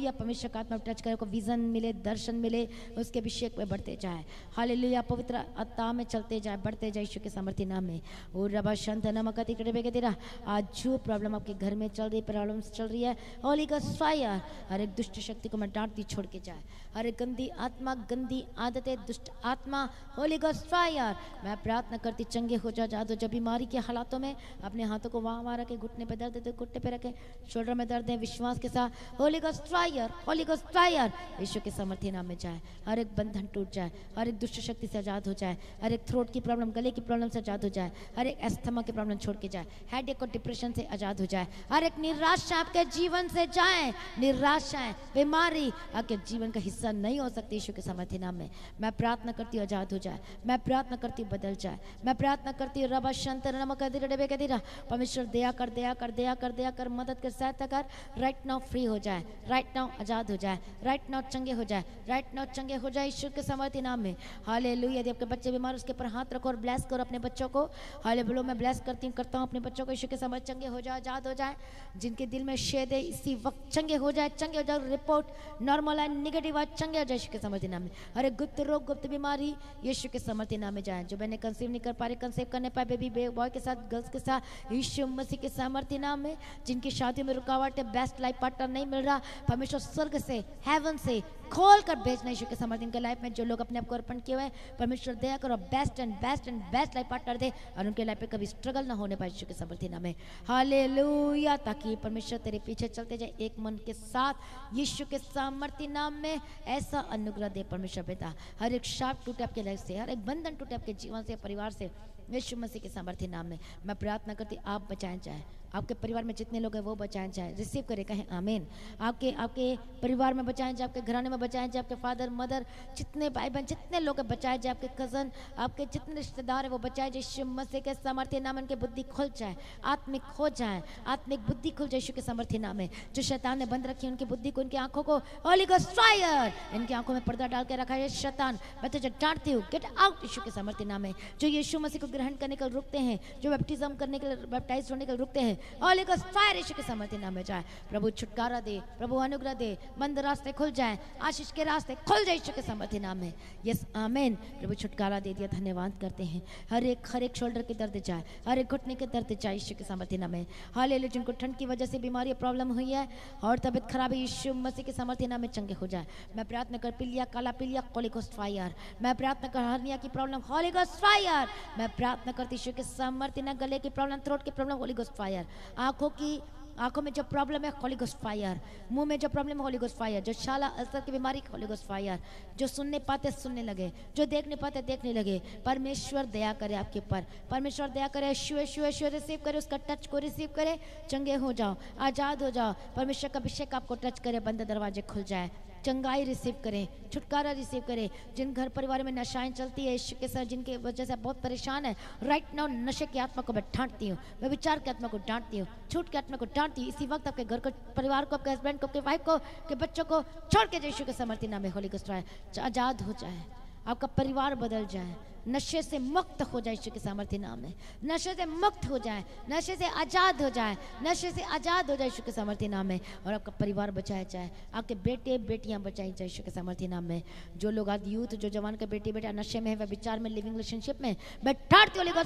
या परमेश्वर का आत्मा टच करे को विजन मिले, दर्शन मिले, उसके अभिषेक में बढ़ते जाए। हाल या पवित्र अत्ता में चलते जाए, बढ़ते जाए ईश्वर के सामर्थ्य नाम में। और रबा शंत नमकती कटे तेरा, आज जो प्रॉब्लम आपके घर में चल रही प्रॉब्लम चल रही है होली का स्वाया हर एक दुष्ट शक्ति को मैं डांटती छोड़ के जाए। हर एक गंदी आत्मा, गंदी आदतें, दुष्ट आत्मा होली का स्वाया मैं प्रार्थना करती, चंगे हो जा जा दो जब बीमारी के हालातों में अपने हाथों को को वहाँ वहाँ रखे, घुटने पे दर्द है घुटने पे रखे, शोल्डर में दर्द है, विश्वास के साथ होली को स्ट्रायर होली को स्ट्रायर यीशु के समर्थी नाम में जाए, हर एक बंधन टूट जाए, हर एक दुष्ट शक्ति से आज़ाद हो जाए, हर एक थ्रोट की प्रॉब्लम गले की प्रॉब्लम से आज़ाद हो जाए, हर एक एस्थमा की प्रॉब्लम छोड़ के जाए हेड एक डिप्रेशन से आज़ाद हो जाए, हर एक निराशा आपके जीवन से जाए निराशाएँ बीमारी आपके जीवन का हिस्सा नहीं हो सकती यीशु के समर्थी नाम में। मैं प्रार्थना करती हूँ आज़ाद हो जाए, मैं प्रार्थना करती हूँ बदल जाए, मैं प्रार्थना करती हूँ, रबा शंतर नमक परमेश्वर परमेश्वर, दया कर दया कर दया कर दया कर, मदद कर सहायता कर राइट नाउ फ्री हो जाए राइट नाउ आज़ाद हो जाए राइट नाउ चंगे हो जाए राइट नाउ चंगे हो जाए ईश्वर के समर्थी नाम में। हाले यदि आपके बच्चे बीमार उसके ऊपर हाथ रखो और ब्लेस करो अपने बच्चों को। हाले बोलो, मैं ब्लेस करती हूँ, करता हूँ अपने बच्चों को, ईश्वर के समझ चंगे हो जाए, आज़ाद हो जाए। जिनके दिल में शेद है, इसी वक्त चंगे हो जाए, चंगे हो जाए रिपोर्ट नॉर्मल आए निगेटिव आए चंगे हो जाए ईश्वर के समर्थी नाम में। अरे, गुप्त रोग, गुप्त बीमारी यीशु के समर्थी नाम में जाए। जो मैंने कंसीव नहीं कर पा रही कंसीव करने पाए बेबी बॉय के साथ गर्ल्स के साथ, ईश्वर यीशु मसीह के सामर्थ्य नाम में जिनकी शादी में रुकावट है बेस्ट लाइफ पार्टनर नहीं मिल रहा, परमेश्वर स्वर्ग से हेवन से खोल कर भेजना यीशु के सामर्थ्य, इनके लाइफ में जो लोग अपने आप को अर्पण किए हुए हैं, परमेश्वर दया करो best and best and best life partner दे, और उनके लाइफ पे कभी स्ट्रगल ना होने पाए यीशु के सामर्थ्य नाम में हालेलुया ताकि परमेश्वर तेरे पीछे चलते जाए, एक मन के साथ यीशु के सामर्थ्य नाम में ऐसा अनुग्रह दे परमेश्वर पिता। हर एक शाप टूटे आपके लाइफ से, हर एक बंधन टूटे आपके जीवन से, परिवार से यीशु मसीह के सामर्थ्य नाम में मैं प्रार्थना करती आप बचाए चाहे आपके परिवार में जितने लोग हैं, वो बचाए जाए रिसीव करें, कहें आमीन। आपके आपके परिवार में बचाएँ जाए आपके घराने में बचाएँ जाए आपके फादर मदर जितने भाई बहन जितने लोग हैं, बचाए जाए आपके कज़न आपके जितने रिश्तेदार हैं, वो बचाए जाए यीशु मसीह के सामर्थ्य नाम उनके बुद्धि खुल जाए, आत्मिक हो जाए, आत्मिक बुद्धि खुल जाए यीशु के सामर्थ्य नाम है जो शैतान ने बंद रखी है, उनकी बुद्धि को, उनकी आँखों को होली फायर इनकी आँखों में पर्दा डाल के रखा है, शैतान। मैं तुझे डांटती हूँ गेट आउट यीशु के सामर्थ्य नाम में। जो यीशु मसीह को ग्रहण करने के लिए रुकते हैं, जो बैप्टिज्म करने के लिए बैप्टाइज होने के लिए रुकते हैं होली गोस्ट फायर यीशु के सामर्थ्य नाम में जाए। प्रभु, छुटकारा दे, प्रभु, अनुग्रह दे बंद रास्ते खुल जाए, आशीष के रास्ते खुल जाए यीशु के सामर्थ्य नाम में। यस, आमेन। प्रभु, छुटकारा दे दिया, धन्यवाद करते हैं। हर एक हर एक शोल्डर के दर्द जाए, हर एक घुटने के दर्द जाए यीशु के सामर्थ्य नाम में। हाल ही जिनको ठंड की वजह से बीमारी प्रॉब्लम हुई है और तबियत खराब है, यीशु मसीह के सामर्थ्य नाम में चंगे हो जाए। मैं प्रार्थना कर, पिलिया, काला पिलिया, होली गोस्ट फायर मैं प्रार्थना कर, हरनिया की प्रॉब्लम होली गोस्ट फायर मैं प्रार्थना करती यीशु के सामर्थ्य ना गले की प्रॉब्लम थ्रोट की प्रॉब्लम होली गोस्ट फायर आँखों की, आँखों में जो प्रॉब्लम है होली फायर मुँह में जो प्रॉब्लम है होली फायर जो शाला अल्सर की बीमारी होली फायर जो सुनने पाते, सुनने लगे। जो देखने पाते, देखने लगे। परमेश्वर दया करे आपके ऊपर। परमेश्वर दया करे शिव शिव शिव रिसीव करे, उसका टच को रिसीव करे। चंगे हो जाओ, आज़ाद हो जाओ। परमेश्वर का अभिषेक आपको टच करे, बंद दरवाजे खुल जाए। चंगाई रिसीव करें, छुटकारा रिसीव करें। जिन घर परिवार में नशाएँ चलती है इश्क के साथ जिनके वजह से बहुत परेशान है राइट नाउ नशे की आत्मा को मैं डांटती हूँ मैं विचार की आत्मा को डांटती हूँ, छूट की आत्मा को डांटती हूँ। इसी वक्त आपके घर को, परिवार को, आपके हस्बैंड को, आपके वाइफ को, आपके बच्चों को छोड़ के जयशु के समर्थी नाम है होली गुस्ट्राए आज़ाद हो जाए। आपका परिवार बदल जाए। नशे से मुक्त हो जाए ईश्वर के सामर्थ्य नाम में। नशे से मुक्त हो जाए, नशे से आज़ाद हो जाए, नशे से आज़ाद हो जाए ईश्वर के सामर्थ्य नाम में। और आपका परिवार बचाया जाए, आपके बेटे, बेटियाँ बचाई जाए ईश्वर के सामर्थ्य नाम में। जो लोग आज यूथ, जो जवान के बेटे, बेटा नशे में है, वह विचार में लिविंग रिलेशनशिप में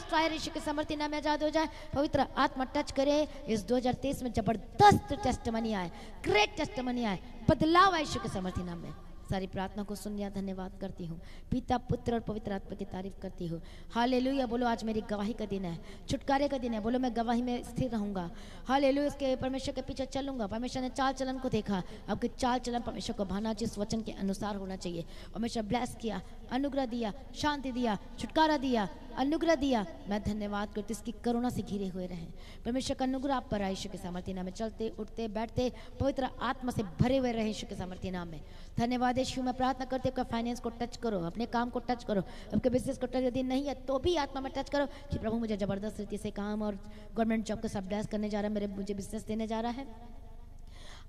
फायर ईश्वर के सामर्थ्य नाम में आज़ाद हो जाए। पवित्र आत्मा टच करे, इस 2023 में ज़बरदस्त टेस्ट आए ग्रेट टेस्ट आए, बदलाव आए ईश्वर के सामर्थ्य नाम में। सारी प्रार्थना को सुन लिया धन्यवाद करती हूँ। पिता, पुत्र और पवित्र आत्मा की तारीफ़ करती हूँ। हाल बोलो आज मेरी गवाही का दिन है। छुटकारे का दिन है। बोलो मैं गवाही में स्थिर रहूँगा। हाल इसके परमेश्वर के पीछे चलूँगा। परमेश्वर ने चाल चलन को देखा। आपके चाल चलन परमेश्वर को भाना जिस वचन के अनुसार होना चाहिए। परमेश्वर ब्लैस किया, अनुग्रह दिया, शांति दिया, छुटकारा दिया। अनुग्रह दिया। मैं धन्यवाद करती इसकी करुणा से घिरे हुए रहे। परमेश्वर का अनुग्रह आप पर ईश्वर के सामर्थ्य नाम में चलते, उठते, बैठते, पवित्र आत्मा से भरे हुए रहे, ईश्वर के सामर्थ्य नाम में। धन्यवाद, यीशु, मैं प्रार्थना करती हूँ फाइनेंस को टच करो, अपने काम को टच करो, आपके बिज़नेस को टच यदि नहीं है तो भी आत्मा में टच करो कि प्रभु मुझे ज़बरदस्त रीति से काम और गवर्नमेंट जॉब को सब करने जा रहा है, मेरे, मुझे बिज़नेस देने जा रहा है।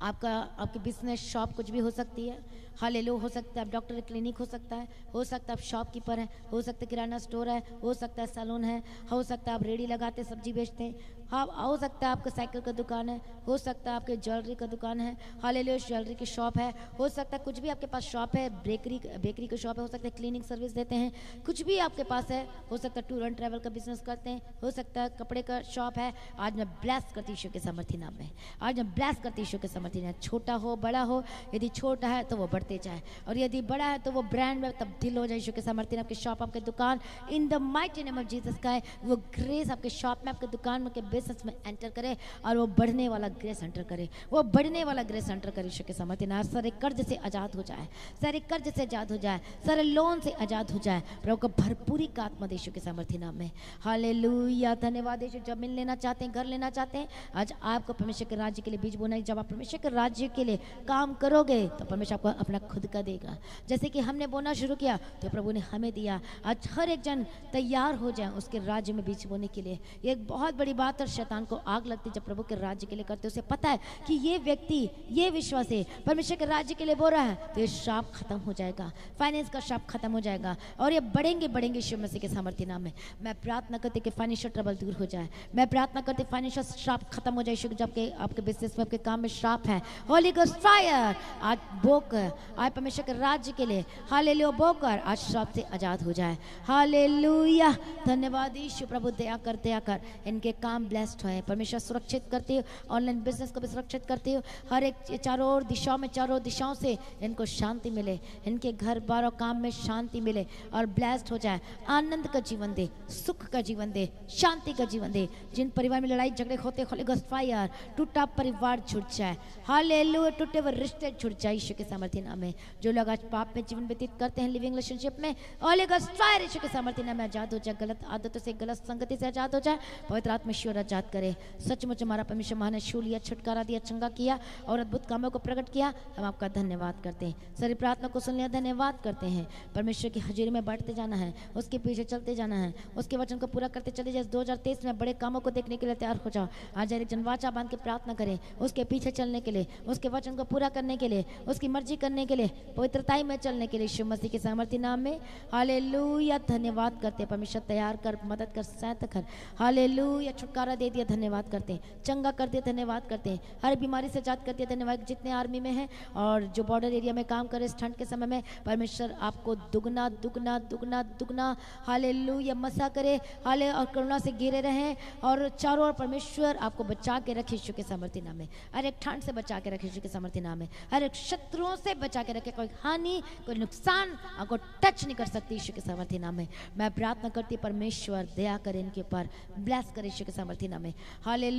आपका, आपकी बिज़नेस शॉप कुछ भी हो सकती है। हाल लो हो सकता है, आप डॉक्टर क्लिनिक हो सकता है, हो सकता है आप शॉपकीपर हैं, हो सकता है किराना स्टोर है, हो सकता है सैलून है, हो सकता है आप रेडी लगाते सब्ज़ी बेचते हैं। हाँ हो सकता है आपका साइकिल का दुकान है, हो सकता है आपके ज्वेलरी का दुकान है हाल लो ज्वेलरी की शॉप है, हो सकता है कुछ भी आपके पास शॉप है, बेकरी बेकरी की शॉप है, हो सकता है क्लिनिक सर्विस देते हैं, कुछ भी आपके पास है, हो सकता है टूर एंड ट्रैवल का बिज़नेस करते हैं, हो सकता है कपड़े का शॉप है, आज मैं ब्लैस करती ईश्वर के समर्थी नाम में, आज मैं ब्लैस करती ईश्वर के समर्थी नाम छोटा हो, बड़ा हो, यदि छोटा है तो वो बढ़ते जाए, और यदि बड़ा है तो वो ब्रांड में तब्दील हो जाए ईश्वर के समर्थी आपके शॉप, आपके दुकान, in the mighty name of Jesus का है, वो ग्रेस आपके शॉप में, आपके दुकान में बिज़नेस में एंटर करे और वो बढ़ने वाला ग्रेस एंटर करे। वो बढ़ने वाला ग्रेस एंटर करे ईश्वर के समर्थी नाम सारे कर्ज से आज़ाद हो जाए। सारे कर्ज से आज़ाद हो जाए। सारे लोन से आज़ाद हो जाए। प्रभु को भरपूरी का आत्मा देशों के समर्थी नाम में। हाले धन्यवाद जब मिल लेना चाहते हैं, घर लेना चाहते हैं, आज आपको परमेश्वर के राज्य के लिए बीज बोना जब आप परमेश्वर के राज्य के लिए काम करोगे तो परमेश्वर आपको अपना खुद का देगा। जैसे कि हमने बोना शुरू किया तो प्रभु ने हमें दिया। आज हर एक जन तैयार हो जाए उसके राज्य में बीज बोने के लिए। ये एक बहुत बड़ी बात और शैतान को आग लगती जब प्रभु के राज्य के लिए करते उसे पता है कि ये व्यक्ति, ये विश्वास है। परमेश्वर के राज्य के लिए बोल रहा है तो ये श्राप खत्म हो जाएगा। फाइनेंस का श्राप खत्म हो जाएगा। और ये बढ़ेंगे बढ़ेंगे शिव मसीह के सामर्थ्य नाम में। मैं प्रार्थना करती कि फाइनेंशियल ट्रबल दूर हो जाए। मैं प्रार्थना करती फाइनेंशियल श्राप खत्म हो जाए जब के आपके बिज़नेस में, आपके काम में श्राप है। होली गोस्ट फायर आज बोक आज परमेश्वर के राज्य के लिए। हाले लो बोकर, आज श्राप से आज़ाद हो जाए। हाले धन्यवाद ईश्वर प्रभु, दया कर दया कर। इनके काम ब्लेस्ड हुए परमेश्वर सुरक्षित करती हो ऑनलाइन बिज़नेस को भी सुरक्षित करती हो। हर एक चारों ओर दिशाओं में, चारों दिशाओं से इनको शांति मिले। इनके घर बार और काम में शांति मिले और ब्लेस्ड हो जाए। आनंद का जीवन दे, सुख का जीवन दे, शांति का जीवन दे। जिन परिवार में लड़ाई झगड़े होते होली गोस्ट फायर टूटा परिवार छूट जाए। हाले टूटे हुए रिश्ते छूट जाए ईश्वर के सामर्थ्य नाम में। जो लोग आज पाप में जीवन व्यतीत करते हैं लिविंग रिलेशनशिप में होली गोस्ट फायर ईश्वर के सामर्थ्य नाम आज़ाद हो जाए। गलत आदतों से, गलत संगति से आज़ाद हो जाए। पवित्र आत्मा आज़ाद करे। सचमुच हमारा परमेश्वर महान छू लिया छुटकारा दिया, चंगा किया और अद्भुत कामों को प्रकट किया। हम आपका धन्यवाद करते हैं। सारी प्रार्थना को सुन लिया धन्यवाद करते हैं। परमेश्वर की हजूरी में बढ़ते जाना है, उसके पीछे चलते जाना है, उसके वचन को पूरा करते चले जाए। दो में बड़े कामों को देखने के लिए तैयार हो जाओ। आज एक जनवाचा बाँध के प्रार्थना करें, उसके पीछे चलने के लिए, उसके वचन को पूरा करने के लिए, उसकी मर्ज़ी करने के लिए, पवित्रताई में चलने के लिए शिव मसीह के सामर्थ्य नाम में। हाले धन्यवाद करते परमेश्वर तैयार कर, मदद कर, सहायता कर। हाले छुटकारा दे दिया, धन्यवाद करते हैं। चंगा कर दिया, धन्यवाद करते हैं। हर बीमारी से जात करते धन्यवाद। जितने आर्मी में हैं और जो बॉर्डर एरिया में काम करे इस ठंड के समय में, परमेश्वर आपको दुगना दुगना दुगना दुगना हाले लू या मसा करे। हाले और करुणा से गिरे रहें और चारों ओर परमेश्वर आपको बचा के रखे यीशु के समर्थी नाम में। हर एक ठंड से बचा के रखे यीशु के समर्थी नाम में। हर एक शत्रुओं से बचा के रखे, कोई हानि, कोई नुकसान आपको टच नहीं कर सकती यीशु के समर्थी नाम में। मैं प्रार्थना करती परमेश्वर, दया करे इनके ऊपर। ब्लेस करे यीशु के नाम। में हाले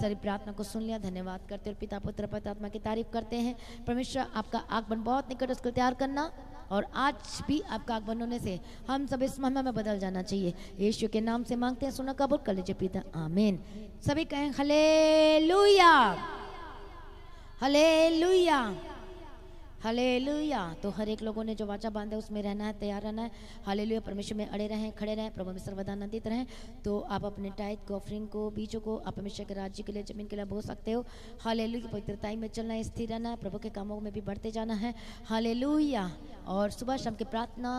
सारी प्रार्थना को सुन लिया, धन्यवाद करते और पिता, पुत्र पतात्मा की तारीफ़ करते हैं। परमेश्वर, आपका आगमन बहुत निकट उसको तैयार करना। और आज भी आपका आगमन होने से हम सब इस महिमा में बदल जाना चाहिए। यीशु के नाम से मांगते हैं, सुना, कबूल कर लीजिए पिता। आमीन। सभी कहें हले लुया हले लुया हालेलुया तो हर एक लोगों ने जो वाचा बांधा उसमें रहना है, तैयार रहना है। हले परमेश्वर में अड़े रहें, खड़े रहें, प्रभु में सर्वदानंदित रहें। तो आप अपने टाइट को ऑफरिंग को, बीजों को, आप परमेश्वर के राज्य के लिए, ज़मीन के लिए बोल सकते हो। हले की पवित्रताई में चलना है, स्थिर रहना है, प्रभु के कामों में भी बढ़ते जाना है। हले और सुबह शाम की प्रार्थना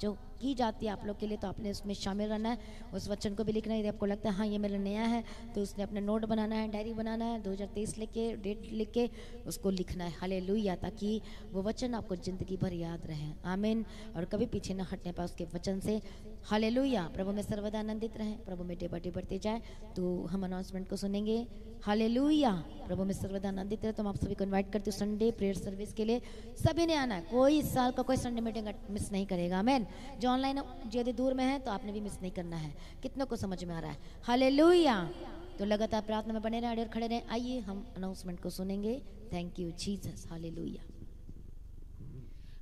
जो की जाती है आप लोग के लिए तो आपने उसमें शामिल रहना है। उस वचन को भी लिखना है। यदि आपको लगता है हाँ ये मेरा नया है तो उसने अपने नोट बनाना है, डायरी बनाना है, दो हज़ार तेईस लिख के डेट लिख के उसको लिखना है। हाले लुया ताकि वो वचन आपको ज़िंदगी भर याद रहे। आमिन। और कभी पीछे ना हटने पाए उसके वचन से। हाले प्रभु में सर्वदा आनंदित रहें। प्रभु में डेबा बढ़ते जाए तो हम अनाउंसमेंट को सुनेंगे। हाले प्रभु में सर्वदा आनंदित रहे तो हम आप सभी को इन्वाइट करते हो संडे प्रेयर सर्विस के लिए। सभी ने आना है। कोई इस साल का कोई संडे मीटिंग मिस नहीं करेगा। मैन जो ऑनलाइन यदि दूर में है तो आपने भी मिस नहीं करना है। कितनों को समझ में आ रहा है? हाले तो लगातार प्रार्थना में बने रहें रहे खड़े रहे। आइए, हम अनाउंसमेंट को सुनेंगे। थैंक यू जीसस हाले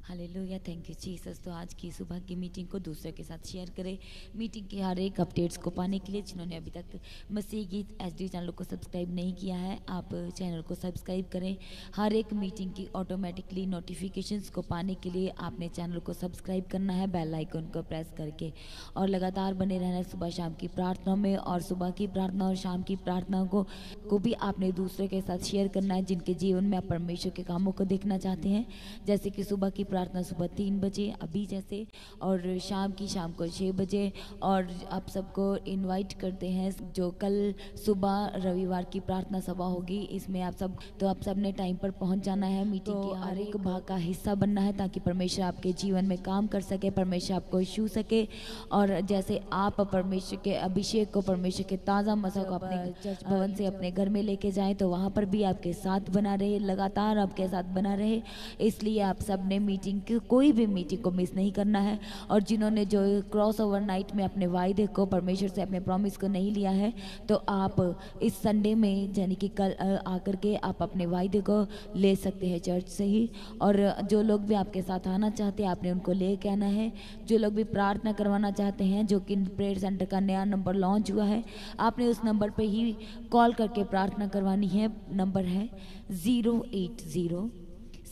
हालेलुया थैंक यू जीसस तो आज की सुबह की मीटिंग को दूसरों के साथ शेयर करें। मीटिंग के हर एक अपडेट्स को पाने के लिए जिन्होंने अभी तक मसीह गीत एच चैनल को सब्सक्राइब नहीं किया है, आप चैनल को सब्सक्राइब करें। हर एक मीटिंग की ऑटोमेटिकली नोटिफिकेशंस को पाने के लिए आपने चैनल को सब्सक्राइब करना है बेल आइकन को प्रेस करके। और लगातार बने रहना सुबह शाम की प्रार्थनाओं में और सुबह की प्रार्थना और शाम की प्रार्थनाओं को को भी आपने दूसरों के साथ शेयर करना है, जिनके जीवन में आप परमेश्वर के कामों को देखना चाहते हैं। जैसे कि सुबह की प्रार्थना सुबह तीन बजे अभी जैसे और शाम की शाम को छः बजे और आप सबको इनवाइट करते हैं जो कल सुबह रविवार की प्रार्थना सभा होगी इसमें आप सब तो आप सबने टाइम पर पहुँच जाना है मीटिंग तो के हर एक भाग का हिस्सा बनना है ताकि परमेश्वर आपके जीवन में काम कर सके परमेश्वर आपको छू सके और जैसे आप परमेश्वर के अभिषेक को परमेश्वर के ताज़ा मसा को अपने भवन से अपने घर में लेके जाएँ तो वहाँ पर भी आपके साथ बना रहे लगातार आपके साथ बना रहे इसलिए आप सबने मीटिंग कोई भी मीटिंग को मिस नहीं करना है और जिन्होंने जो क्रॉस ओवर नाइट में अपने वायदे को परमेश्वर से अपने प्रॉमिस को नहीं लिया है तो आप इस संडे में यानी कि कल आकर के आप अपने वायदे को ले सकते हैं चर्च से ही। और जो लोग भी आपके साथ आना चाहते हैं, आपने उनको ले के आना है। जो लोग भी प्रार्थना करवाना चाहते हैं, जो कि प्रेयर सेंटर का नया नंबर लॉन्च हुआ है, आपने उस नंबर पर ही कॉल करके प्रार्थना करवानी है। नंबर है zero eight zero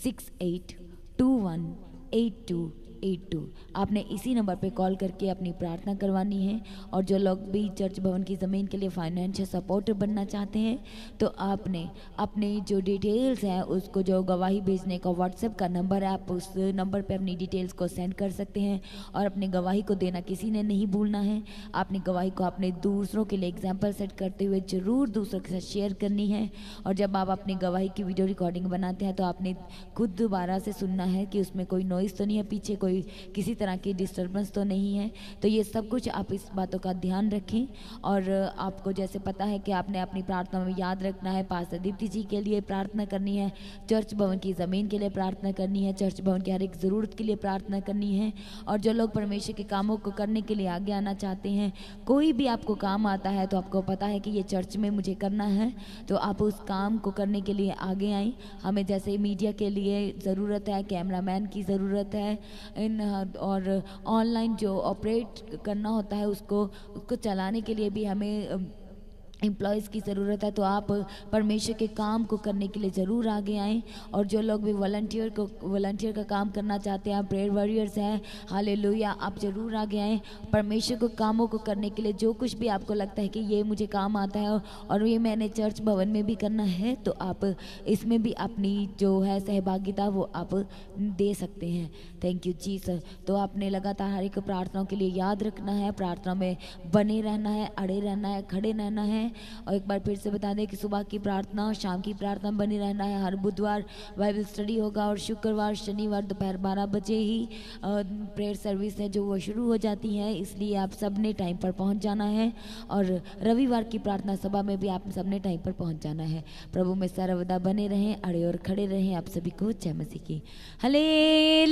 six eight two one eight two आपने इसी नंबर पे कॉल करके अपनी प्रार्थना करवानी है और जो लोग भी चर्च भवन की ज़मीन के लिए फाइनेंशियल सपोर्टर बनना चाहते हैं तो आपने अपनी जो डिटेल्स हैं, उसको जो गवाही भेजने का व्हाट्सएप का नंबर है, आप उस नंबर पे अपनी डिटेल्स को सेंड कर सकते हैं और अपनी गवाही को देना किसी ने नहीं भूलना है। आपने गवाही को अपने दूसरों के लिए एग्ज़ाम्पल सेट करते हुए ज़रूर दूसरों के साथ शेयर करनी है और जब आप अपनी गवाही की वीडियो रिकॉर्डिंग बनाते हैं तो आपने खुद दोबारा से सुनना है कि उसमें कोई नॉइज़ तो नहीं है, पीछे कोई किसी तरह की डिस्टर्बेंस तो नहीं है। तो ये सब कुछ आप इस बातों का ध्यान रखें और आपको जैसे पता है कि आपने अपनी प्रार्थना में याद रखना है, पास्टर दीप्ति जी के लिए प्रार्थना करनी है, चर्च भवन की ज़मीन के लिए प्रार्थना करनी है, चर्च भवन की हर एक ज़रूरत के लिए प्रार्थना करनी है और जो लोग परमेश्वर के कामों को करने के लिए आगे आना चाहते हैं, कोई भी आपको काम आता है तो आपको पता है कि ये चर्च में मुझे करना है तो आप उस काम को करने के लिए आगे आएँ। हमें जैसे मीडिया के लिए ज़रूरत है, कैमरामैन की ज़रूरत है इन, और ऑनलाइन जो ऑपरेट करना होता है उसको उसको चलाने के लिए भी हमें एम्प्लॉयज़ की ज़रूरत है तो आप परमेश्वर के काम को करने के लिए ज़रूर आगे आएँ। और जो लोग भी वॉल्टियर को वॉल्टियर का काम करना चाहते हैं प्रेयर वॉरियर्स हैं हाल आप ज़रूर आगे आएँ। परमेश्वर को कामों को करने के लिए जो कुछ भी आपको लगता है कि ये मुझे काम आता है और ये मैंने चर्च भवन में भी करना है तो आप इसमें भी अपनी जो है सहभागिता वो आप दे सकते हैं। थैंक यू जी सर तो आपने लगातार हर एक प्रार्थनाओं के लिए याद रखना है, प्रार्थना में बने रहना है, अड़े रहना है, खड़े रहना है। और एक बार फिर से बता दें कि सुबह की प्रार्थना शाम की प्रार्थना बनी रहना है। हर बुधवार बाइबल स्टडी होगा और शुक्रवार, शनिवार दोपहर बारह बजे ही प्रेयर सर्विस है जो वो शुरू हो जाती है। इसलिए आप सबने टाइम पर पहुँच जाना है और रविवार की प्रार्थना सभा में भी आप सबने टाइम पर पहुँच जाना है। प्रभु में सर्वदा बने रहें, अड़े और खड़े रहें। आप सभी को जय मसीह की। हले